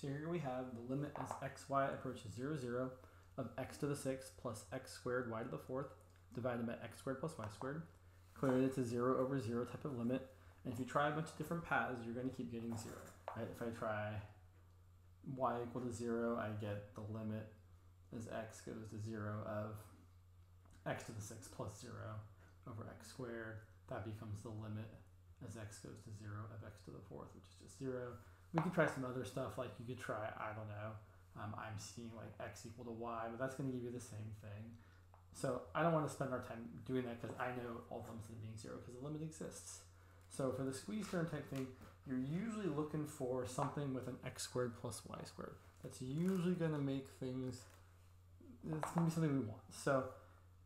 So here we have the limit as xy approaches 0, 0 of x to the 6 plus x squared y to the 4th divided by x squared plus y squared. Clearly it's a 0 over 0 type of limit. And if you try a bunch of different paths, you're going to keep getting 0. Right? If I try y equal to 0, I get the limit as x goes to 0 of x to the 6 plus 0 over x squared. That becomes the limit as x goes to 0 of x to the 4th, which is just 0 we could try some other stuff, like you could try, I don't know, um, I'm seeing like x equal to y, but that's going to give you the same thing. So I don't want to spend our time doing that because I know all limits of being zero because the limit exists. So for the squeeze theorem type thing, you're usually looking for something with an x squared plus y squared. That's usually going to make things, it's going to be something we want. So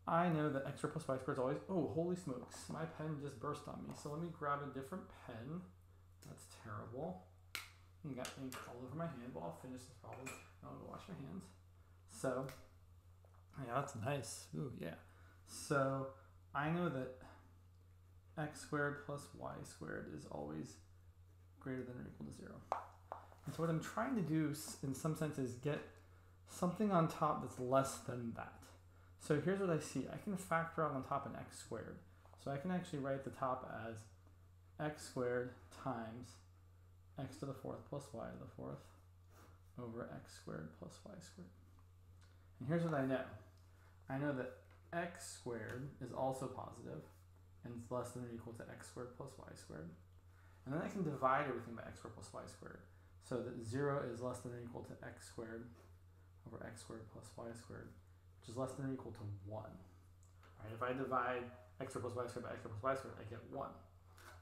I know that x squared plus y squared is always, oh, holy smokes, my pen just burst on me. So let me grab a different pen. That's terrible. And got ink all over my hand. Well, I'll finish this problem. I'll go wash my hands. So, yeah, that's nice. Ooh, yeah. So, I know that x squared plus y squared is always greater than or equal to zero. And so what I'm trying to do in some sense is get something on top that's less than that. So here's what I see. I can factor out on top an x squared. So I can actually write the top as x squared times x to the fourth plus y to the fourth over x squared plus y squared. And here's what I know. I know that x squared is also positive and it's less than or equal to x squared plus y squared. And then I can divide everything by x squared plus y squared. So that 0 is less than or equal to x squared over x squared plus y squared, which is less than or equal to 1. Right, if I divide x squared plus y squared by x squared plus y squared, I get 1.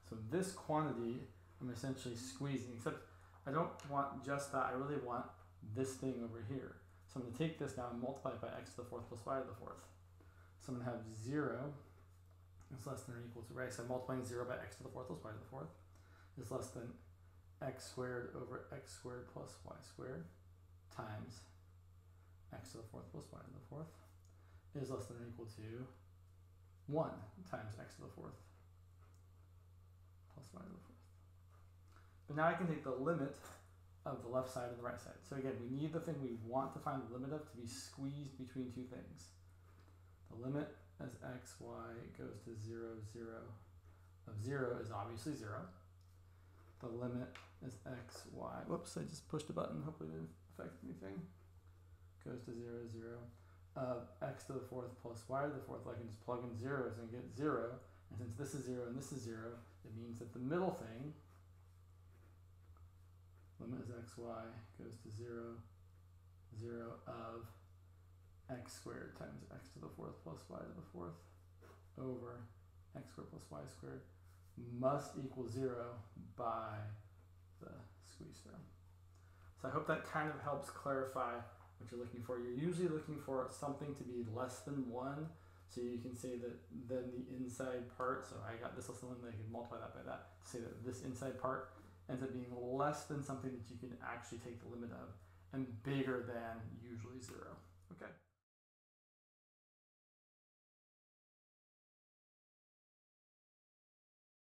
So this quantity I'm essentially squeezing, except I don't want just that, I really want this thing over here. So I'm going to take this now and multiply it by x to the fourth plus y to the fourth. So I'm going to have 0 is less than or equal to, right, so I'm multiplying 0 by x to the fourth plus y to the fourth is less than x squared over x squared plus y squared times x to the fourth plus y to the fourth is less than or equal to 1 times x to the fourth plus y to the fourth. But now I can take the limit of the left side and the right side. So again, we need the thing we want to find the limit of to be squeezed between two things. The limit as x, y goes to 0, 0 of 0 is obviously 0. The limit as x, y, whoops, I just pushed a button, hopefully it didn't affect anything, goes to 0, 0 of x to the fourth plus y to the fourth. I can just plug in zeros and get 0. And since this is 0 and this is 0, it means that the middle thing limit as xy goes to 0, 0 of x squared times x to the fourth plus y to the fourth over x squared plus y squared must equal 0 by the squeeze theorem. So I hope that kind of helps clarify what you're looking for. You're usually looking for something to be less than 1, so you can say that then the inside part, so I got this less than 1, then I can multiply that by that to say that this inside part ends up being less than something that you can actually take the limit of and bigger than usually zero.